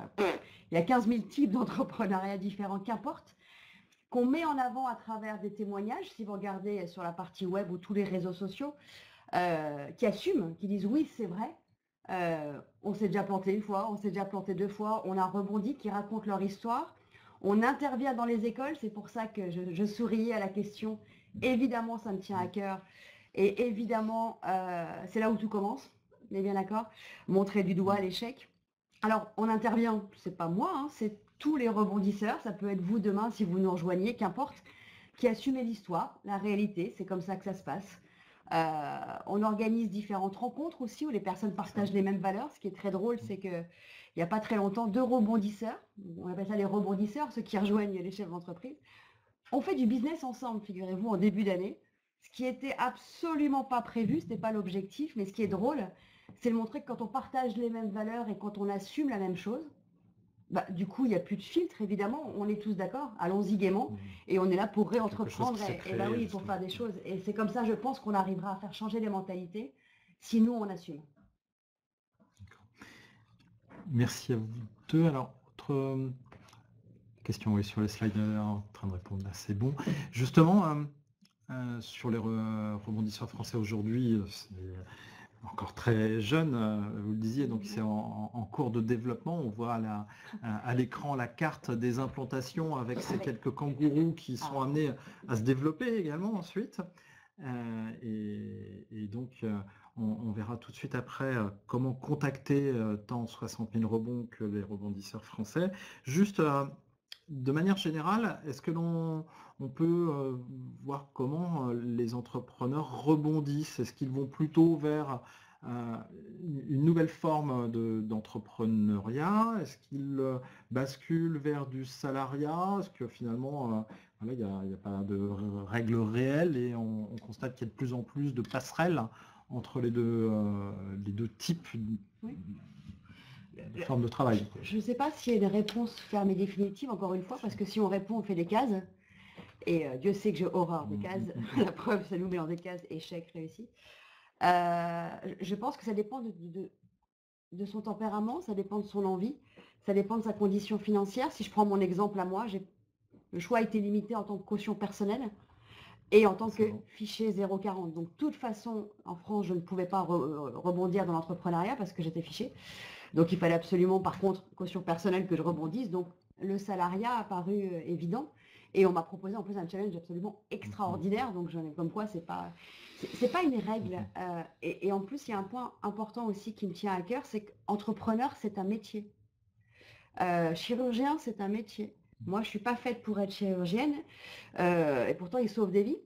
il y a 15 000 types d'entrepreneuriat différents, qu'importe, qu'on met en avant à travers des témoignages, si vous regardez sur la partie web ou tous les réseaux sociaux, euh, qui assument, qui disent oui, c'est vrai, euh, on s'est déjà planté une fois, on s'est déjà planté deux fois, on a rebondi, qui racontent leur histoire. On intervient dans les écoles, c'est pour ça que je, je souriais à la question. Évidemment, ça me tient à cœur et évidemment, euh, c'est là où tout commence, on est bien d'accord Montrer du doigt l'échec. Alors, on intervient, c'est pas moi, hein, c'est tous les rebondisseurs, ça peut être vous demain si vous nous rejoignez, qu'importe, qui assumez l'histoire, la réalité, c'est comme ça que ça se passe. Euh, on organise différentes rencontres aussi où les personnes partagent les mêmes valeurs. Ce qui est très drôle, c'est qu'il n'y a pas très longtemps, deux rebondisseurs, on appelle ça les rebondisseurs, ceux qui rejoignent les chefs d'entreprise, on fait du business ensemble, figurez-vous, en début d'année. Ce qui était absolument pas prévu, ce n'était pas l'objectif, mais ce qui est drôle, c'est de montrer que quand on partage les mêmes valeurs et quand on assume la même chose, bah, du coup, il n'y a plus de filtre, évidemment, on est tous d'accord, allons-y gaiement, mmh. et on est là pour réentreprendre et, bah oui, pour faire des choses. Et c'est comme ça, je pense, qu'on arrivera à faire changer les mentalités, si nous, on assume. Merci à vous deux. Alors, autre euh, question oui, sur les slides, euh, en train de répondre là, c'est bon. Justement, euh, sur les rebondisseurs français aujourd'hui, encore très jeune, euh, vous le disiez, donc c'est en, cours de développement. On voit à, à l'écran la carte des implantations avec ces quelques kangourous qui sont amenés à se développer également ensuite. Euh, et, donc, euh, on, verra tout de suite après comment contacter tant 60 000 rebonds que les rebondisseurs français. Juste de manière générale, est-ce que l'on peut euh, voir comment euh, les entrepreneurs rebondissent? Est-ce qu'ils vont plutôt vers euh, une nouvelle forme d'entrepreneuriat? Est-ce qu'ils basculent vers du salariat? Est-ce que finalement, il n'y a, pas de règles réelles et on, constate qu'il y a de plus en plus de passerelles entre les deux, les deux types forme de travail. Je ne sais pas s'il y a une réponse ferme et définitive, encore une fois, parce que si on répond, on fait des cases. Et euh, Dieu sait que j'ai horreur des cases. La preuve, ça nous met dans des cases, échec, réussi. Euh, je pense que ça dépend de, de, son tempérament, ça dépend de son envie, ça dépend de sa condition financière. Si je prends mon exemple à moi, le choix a été limité en tant que caution personnelle et en tant que fichier 040. Donc, de toute façon, en France, je ne pouvais pas rebondir dans l'entrepreneuriat parce que j'étais fiché. Donc il fallait absolument, par contre, caution personnelle que je rebondisse. Donc le salariat a paru euh, évident. Et on m'a proposé en plus un challenge absolument extraordinaire. Donc j'en ai comme quoi c'est pas c'est pas une règle. Euh, et, en plus il y a un point important aussi qui me tient à cœur, c'est qu'entrepreneur c'est un métier. Euh, chirurgien c'est un métier. Moi je suis pas faite pour être chirurgienne et pourtant il sauve des vies.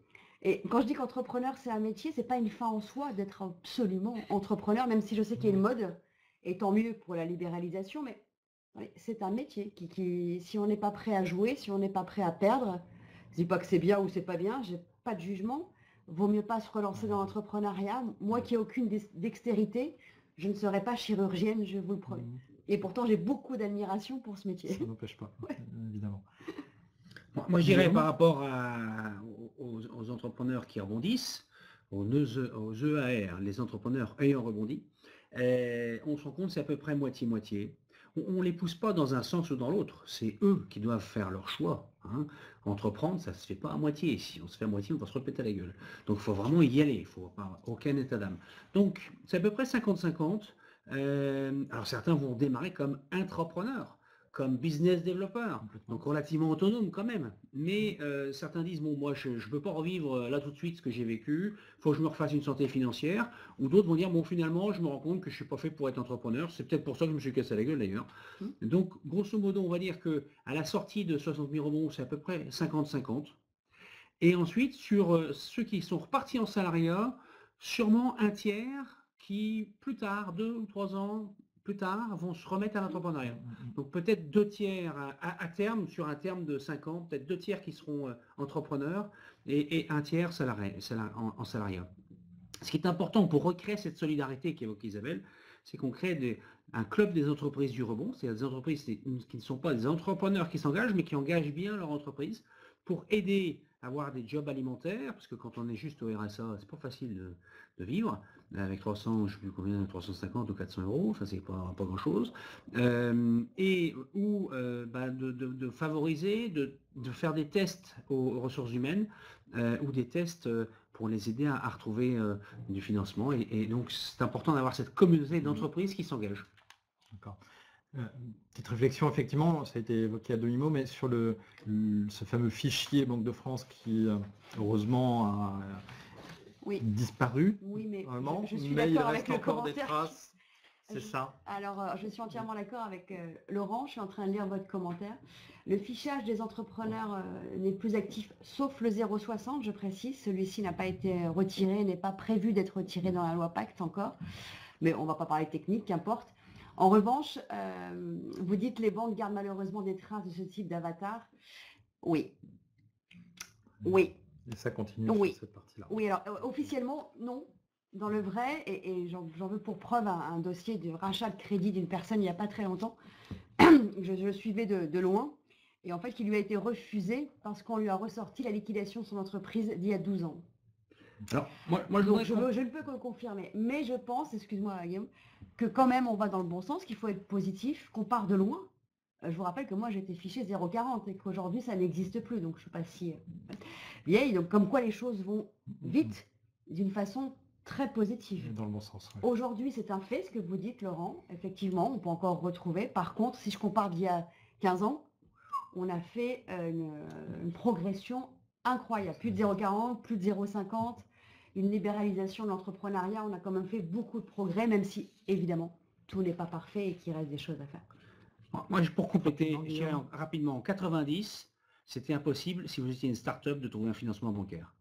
Et quand je dis qu'entrepreneur c'est un métier, c'est pas une fin en soi d'être absolument entrepreneur, même si je sais qu'il y a une mode et tant mieux pour la libéralisation, mais c'est un métier qui, si on n'est pas prêt à jouer, si on n'est pas prêt à perdre, je dis pas que c'est bien ou c'est pas bien, j'ai pas de jugement, vaut mieux pas se relancer dans l'entrepreneuriat. Moi qui n'ai aucune dextérité, je ne serai pas chirurgienne, je vous le promets. Mmh. Et pourtant, j'ai beaucoup d'admiration pour ce métier. Ça n'empêche pas, évidemment. Moi, je dirais par rapport aux, entrepreneurs qui rebondissent, aux, aux EAR, les entrepreneurs ayant rebondi, euh, on se rend compte c'est à peu près moitié-moitié. On ne les pousse pas dans un sens ou dans l'autre. C'est eux qui doivent faire leur choix. Hein. Entreprendre, ça ne se fait pas à moitié. Si on se fait à moitié, on va se répéter la gueule. Donc il faut vraiment y aller. Il faut pas aucun état d'âme. Donc c'est à peu près 50-50. Euh, alors certains vont démarrer comme entrepreneurs comme business développeur, donc relativement autonome quand même. Mais euh, certains disent, bon, moi, je ne peux pas revivre euh, là tout de suite ce que j'ai vécu, il faut que je me refasse une santé financière. Ou d'autres vont dire, bon, finalement, je me rends compte que je ne suis pas fait pour être entrepreneur. C'est peut-être pour ça que je me suis cassé la gueule d'ailleurs. Mmh. Donc, grosso modo, on va dire que à la sortie de 60 000 rebonds, c'est à peu près 50-50. Et ensuite, sur euh, ceux qui sont repartis en salariat, sûrement un tiers qui, plus tard, deux ou trois ans, plus tard, vont se remettre à l'entrepreneuriat. Mm, mm, mm. Donc peut-être deux tiers à, terme, sur un terme de 5 ans, peut-être deux tiers qui seront euh, entrepreneurs et, un tiers salarié, en, salariat. Ce qui est important pour recréer cette solidarité qu'évoque Isabelle, c'est qu'on crée un club des entreprises du rebond, c'est des entreprises qui ne sont pas des entrepreneurs qui s'engagent, mais qui engagent bien leur entreprise pour aider avoir des jobs alimentaires, parce que quand on est juste au RSA, c'est pas facile de vivre avec 300, je sais plus combien, 350 ou 400 euros, ça c'est pas, pas grand chose, euh, et ou euh, bah, de, favoriser, de, faire des tests aux, ressources humaines euh, ou des tests pour les aider à, retrouver du financement. Et, donc c'est important d'avoir cette communauté d'entreprises qui s'engagent. D'accord. Petite réflexion, effectivement, ça a été évoqué à demi-mot, mais sur le, ce fameux fichier Banque de France qui, heureusement, a oui. disparu. Oui, mais je, suis d'accord avec le encore des traces. C'est ça. Alors, euh, je suis entièrement d'accord avec euh, Laurent. Je suis en train de lire votre commentaire. Le fichage des entrepreneurs euh, n'est plus actif, sauf le 060, je précise. Celui-ci n'a pas été retiré, n'est pas prévu d'être retiré dans la loi Pacte encore. Mais on ne va pas parler technique, qu'importe. En revanche, vous dites les banques gardent malheureusement des traces de ce type d'avatar. Oui. Oui. Et ça continue Oui. sur cette partie-là. Oui, alors euh, officiellement, non. Dans le vrai, et, et j'en j'en veux pour preuve un, un dossier de rachat de crédit d'une personne il n'y a pas très longtemps. je, je le suivais de, de loin. Et en fait, qui lui a été refusé parce qu'on lui a ressorti la liquidation de son entreprise d'il y a 12 ans. Alors, moi, moi je Donc, voudrais je, qu'on- veux- je ne peux que le confirmer. Mais je pense, excuse-moi Guillaume, que quand même on va dans le bon sens, qu'il faut être positif, qu'on part de loin. Euh, Je vous rappelle que moi j'étais fiché 0,40 et qu'aujourd'hui ça n'existe plus. Donc je ne suis pas si euh, vieille. Donc comme quoi les choses vont vite, d'une façon très positive. Dans le bon sens. ouais. Aujourd'hui, c'est un fait, ce que vous dites, Laurent. Effectivement, on peut encore retrouver. Par contre, si je compare d'il y a 15 ans, on a fait euh, une, une progression incroyable. Plus de 0,40, plus de 0,50, une libéralisation de l'entrepreneuriat. On a quand même fait beaucoup de progrès, même si, évidemment, tout n'est pas parfait et qu'il reste des choses à faire. Moi, pour compléter, en- rapidement, en 90, c'était impossible si vous étiez une start-up de trouver un financement bancaire.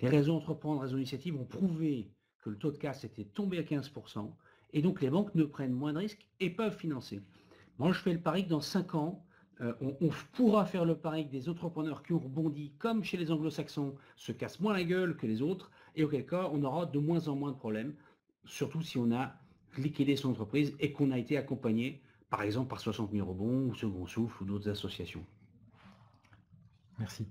Les réseaux entreprendre, réseaux initiatives ont prouvé que le taux de casse était tombé à 15%, et donc les banques ne prennent moins de risques et peuvent financer. Moi, je fais le pari que dans 5 ans, euh, on, pourra faire le pari que des entrepreneurs qui ont rebondi, comme chez les anglo-saxons, se cassent moins la gueule que les autres, et auquel cas, on aura de moins en moins de problèmes, surtout si on a liquidé son entreprise et qu'on a été accompagné par exemple par 60 000 rebonds ou Second Souffle ou d'autres associations. Merci.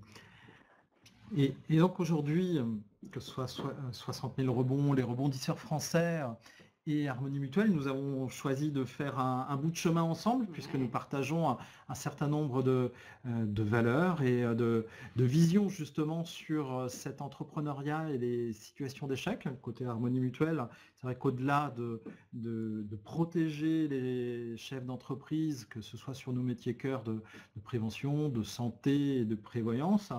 Et, donc aujourd'hui, euh, que ce soit soi- euh, 60 000 rebonds, les rebondisseurs français euh, et Harmonie Mutuelle, nous avons choisi de faire un, un bout de chemin ensemble puisque nous partageons un, un certain nombre de, euh, de valeurs et euh, de, de visions justement sur euh, cet entrepreneuriat et les situations d'échec. Côté Harmonie Mutuelle, c'est vrai qu'au-delà de, de, protéger les chefs d'entreprise, que ce soit sur nos métiers cœur de prévention, de santé et de prévoyance,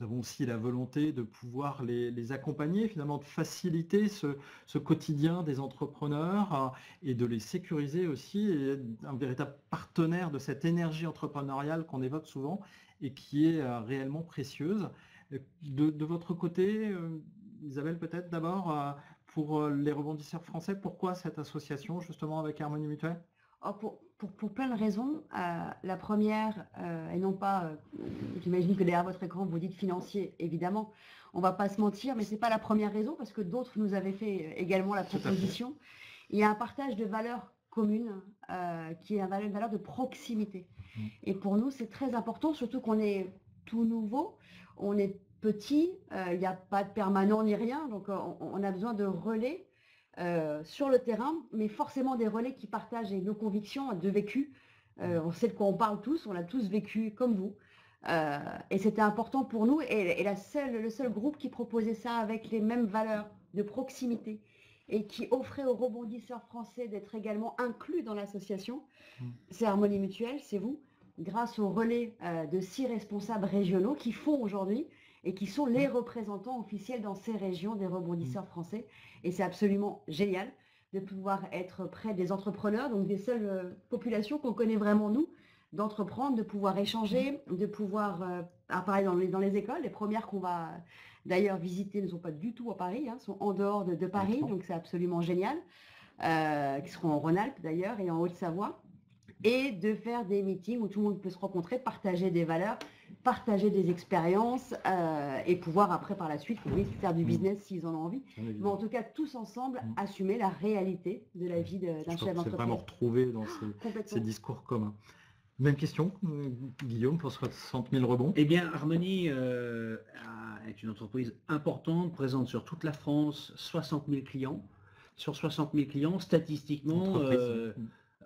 nous avons aussi la volonté de pouvoir les, accompagner, finalement de faciliter ce, quotidien des entrepreneurs euh, et de les sécuriser aussi, et un véritable partenaire de cette énergie entrepreneuriale qu'on évoque souvent et qui est euh, réellement précieuse. De, votre côté, euh, Isabelle, peut-être d'abord, euh, pour les rebondisseurs français, pourquoi cette association justement avec Harmonie Mutuelle? Pour, pour, pour plein de raisons. Euh, la première, euh, et non pas, euh, j'imagine que derrière votre écran, vous dites financier, évidemment. On va pas se mentir, mais c'est pas la première raison, parce que d'autres nous avaient fait également la proposition. Il y a un partage de valeurs communes, qui est un valeur- une valeur de proximité. Mm. Et pour nous, c'est très important, surtout qu'on est tout nouveau, on est petit, il n'y a pas de permanent ni rien, donc on, on a besoin de relais euh, sur le terrain, mais forcément des relais qui partagent nos convictions de vécu. Euh, on sait de quoi on parle tous, on l'a tous vécu comme vous. Euh, et c'était important pour nous. Et, et la seule, le seul groupe qui proposait ça avec les mêmes valeurs de proximité et qui offrait aux rebondisseurs français d'être également inclus dans l'association, Mm. c'est Harmonie Mutuelle, c'est vous, grâce au relais euh, de six responsables régionaux qui font aujourd'hui et qui sont les représentants officiels dans ces régions des rebondisseurs français. Et c'est absolument génial de pouvoir être près des entrepreneurs, donc des seules euh, populations qu'on connaît vraiment nous, d'entreprendre, de pouvoir échanger, de pouvoir euh, apparaître dans les, dans les écoles. Les premières qu'on va d'ailleurs visiter ne sont pas du tout à Paris, hein, sont en dehors de, de Paris, donc c'est absolument génial, euh, qui seront en Rhône-Alpes d'ailleurs et en Haute-Savoie, et de faire des meetings où tout le monde peut se rencontrer, partager des valeurs, partager des expériences euh, et pouvoir après par la suite oui, faire du Mm. business s'ils en ont envie. Mais en tout cas, tous ensemble, Mm. assumer la réalité de la vie d'un chef que C'est vraiment d'entreprise. retrouvé dans ces, discours communs. Même question, euh, Guillaume, pour 60 000 rebonds. Eh bien, Harmonie euh, est une entreprise importante, présente sur toute la France, 60 000 clients. Sur 60 000 clients, statistiquement, euh,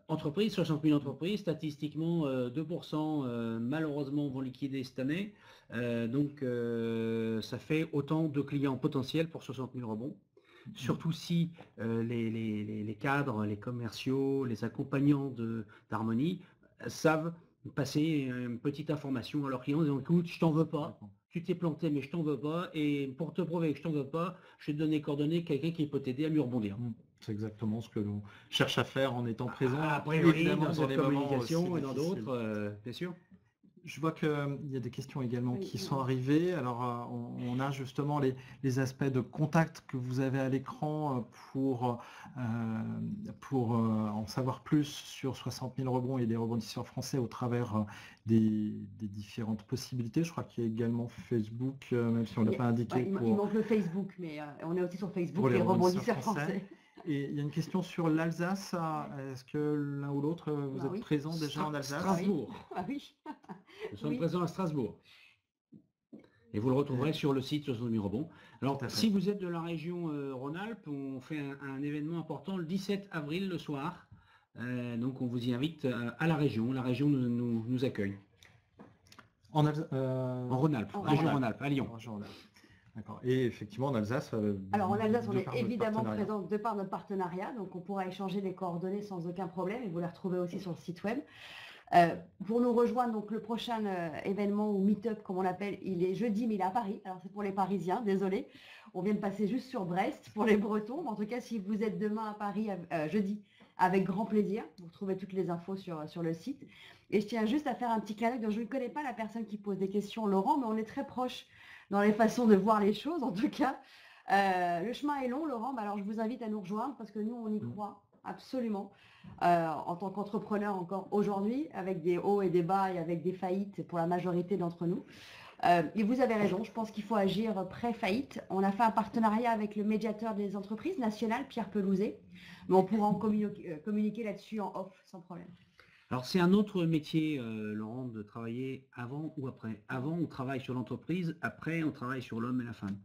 entreprises, 60 000 entreprises, statistiquement, euh, 2% euh, malheureusement vont liquider cette année. Euh, donc, euh, ça fait autant de clients potentiels pour 60 000 rebonds. Surtout si euh, les, les- les- les cadres, les commerciaux, les accompagnants d'Harmonie euh, savent passer une petite information à leurs clients en disant écoute, je t'en veux pas, tu t'es planté mais je t'en veux pas, et pour te prouver que je t'en veux pas, je vais te donner coordonnées quelqu'un qui peut t'aider à mieux rebondir. C'est exactement ce que l'on cherche à faire en étant présent. Ah, Après, oui, évidemment, dans dans cette les moments communication aussi et dans d'autres, euh, bien sûr. Je vois qu'il y a des questions également Oui, qui oui, sont arrivées. Alors, euh, on, on a justement les, les aspects de contact que vous avez à l'écran euh, pour, euh, pour euh, en savoir plus sur 60 000 rebonds et les rebondisseurs français au travers euh, des, des différentes possibilités. Je crois qu'il y a également Facebook, euh, même si on ne l'a pas indiqué. ouais, il, ma- il pour... manque le Facebook, mais euh, on est aussi sur Facebook, Pour les les rebondisseurs rebondisseurs français. français. Et il y a une question sur l'Alsace. Est-ce que l'un ou l'autre, euh, vous Bah êtes oui. présent déjà en Alsace? Strasbourg. Ah oui. Nous sommes Oui. présents à Strasbourg. Et vous le retrouverez sur le site 60 000 rebonds. Alors, si vous êtes de la région euh, Rhône-Alpes, on fait un, un événement important le 17 avril le soir. Euh, donc, on vous y invite euh, à la région. La région nous, nous- nous accueille. En euh, En Rhône-Alpes, région Rhône-Alpes. Rhône-Alpes, à Lyon. D'accord. Et effectivement, en Alsace. euh, Alors en Alsace, on est évidemment présent de par notre partenariat, donc on pourra échanger les coordonnées sans aucun problème et vous les retrouvez aussi sur le site web. Euh, pour nous rejoindre, donc le prochain euh, événement ou meet-up, comme on l'appelle, il est jeudi, mais il est à Paris. Alors c'est pour les Parisiens, désolé. On vient de passer juste sur Brest pour les Bretons. Mais en tout cas, si vous êtes demain à Paris, euh, jeudi, avec grand plaisir, vous trouvez toutes les infos sur, sur le site. Et je tiens juste à faire un petit clin d'œil. Je ne connais pas la personne qui pose des questions, Laurent, mais on est très proches dans les façons de voir les choses, en tout cas. Euh, le chemin est long, Laurent. Bah, alors, je vous invite à nous rejoindre parce que nous, on y Mm. croit absolument. Euh, en tant qu'entrepreneur encore aujourd'hui, avec des hauts et des bas et avec des faillites pour la majorité d'entre nous. Euh, et vous avez raison, je pense qu'il faut agir pré-faillite. On a fait un partenariat avec le médiateur des entreprises nationales, Pierre Pelouzet, mais on pourra en communiquer, communiquer là-dessus en off sans problème. Alors, c'est un autre métier, euh, Laurent, de travailler avant ou après. Avant, on travaille sur l'entreprise. Après, on travaille sur l'homme et la femme.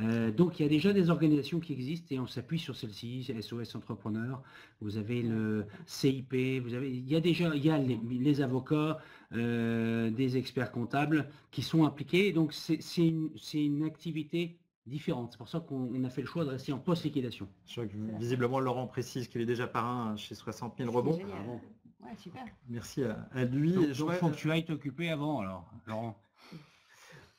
Euh, donc, il y a déjà des organisations qui existent et on s'appuie sur celles-ci, SOS Entrepreneur. Vous avez le CIP, vous avez, il y a déjà, il y a les, les avocats, euh, des experts comptables qui sont impliqués. Donc, c'est une, activité différente. C'est pour ça qu'on on a fait le choix de rester en post-liquidation. Je vois que visiblement, Laurent précise qu'il est déjà parrain chez 60 000 rebonds. Ouais, super. Merci à, à lui. Donc, Et je donc, faut que tu ailles t'occuper avant, alors, Laurent.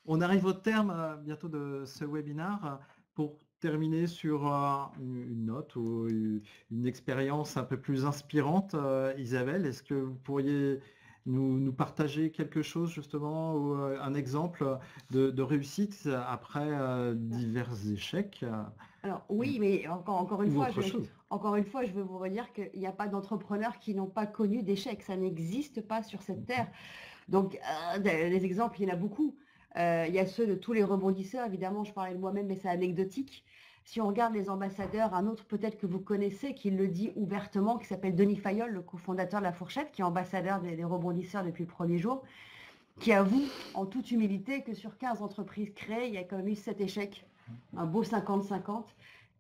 On arrive au terme euh, bientôt de ce webinaire. euh, Pour terminer sur euh, une note ou une une expérience un peu plus inspirante, euh, Isabelle, est-ce que vous pourriez nous, nous partager quelque chose justement ou euh, un exemple de, de réussite après euh, divers échecs? Euh, Alors oui, mais encore, encore une fois, je, chose encore une fois, je veux vous redire qu'il n'y a pas d'entrepreneurs qui n'ont pas connu d'échecs. Ça n'existe pas sur cette terre. Donc, euh, des- les exemples, il y en a beaucoup. Euh, il y a ceux de tous les rebondisseurs, évidemment, je parlais de moi-même, mais c'est anecdotique. Si on regarde les ambassadeurs, un autre peut-être que vous connaissez, qui le dit ouvertement, qui s'appelle Denis Fayol, le cofondateur de La Fourchette, qui est ambassadeur des, rebondisseurs depuis le premier jour, qui avoue en toute humilité que sur 15 entreprises créées, il y a quand même eu 7 échecs, un beau 50-50,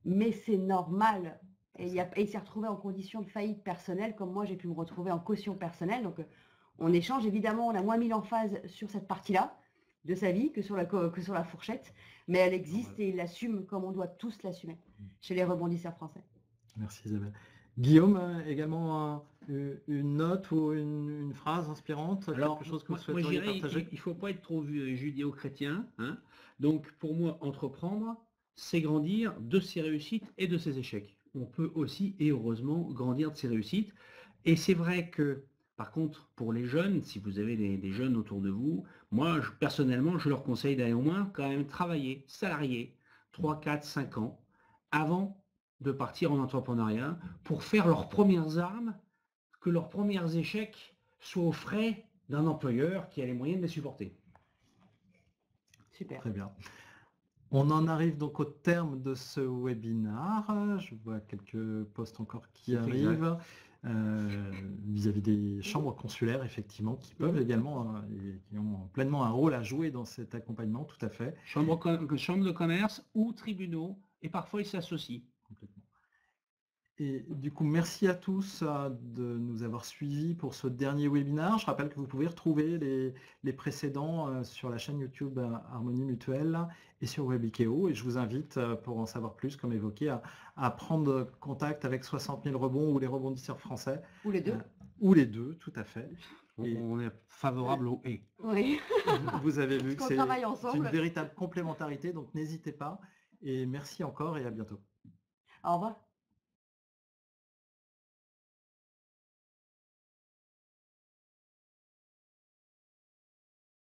mais c'est normal. Et, il, il s'est retrouvé en condition de faillite personnelle, comme moi j'ai pu me retrouver en caution personnelle. Donc euh, on échange, évidemment, on a moins mis l'emphase sur cette partie-là de sa vie que sur la, co- que sur la fourchette, mais elle existe et il l'assume comme on doit tous l'assumer chez les rebondisseurs français. Merci Isabelle. Guillaume, euh, également un- une- note ou une, une phrase inspirante, quelque chose que vous moi, partager? il ne faut pas être trop vu- judéo-chrétien. hein. Donc, pour moi, entreprendre, c'est grandir de ses réussites et de ses échecs. On peut aussi, et heureusement, grandir de ses réussites. Et c'est vrai que, par contre, pour les jeunes, si vous avez des, des jeunes autour de vous, moi, je- personnellement, je leur conseille d'aller au moins quand même travailler, salarié, 3, 4, 5 ans, avant de partir en entrepreneuriat, pour faire leurs premières armes, que leurs premiers échecs soient aux frais d'un employeur qui a les moyens de les supporter. Super. Très bien. On en arrive donc au terme de ce webinaire. Je vois quelques postes encore qui arrivent vis-à-vis des chambres consulaires, effectivement, qui peuvent également euh, et qui ont pleinement un rôle à jouer dans cet accompagnement, tout à fait. Chambre, com- chambre de commerce ou tribunaux, et parfois ils s'associent. Et du coup, merci à tous euh, de nous avoir suivis pour ce dernier webinaire. Je rappelle que vous pouvez retrouver les, les précédents euh, sur la chaîne YouTube euh, Harmonie Mutuelle et sur Webikeo. Et je vous invite, pour en savoir plus, comme évoqué, à, à prendre contact avec 60 000 rebonds ou les rebondisseurs français, Ou les deux. Euh, ou les deux, tout à fait. On, Et- on est favorable au et. Oui. Vous avez vu que c'est une véritable complémentarité, donc n'hésitez pas. Et merci encore et à bientôt. Au revoir.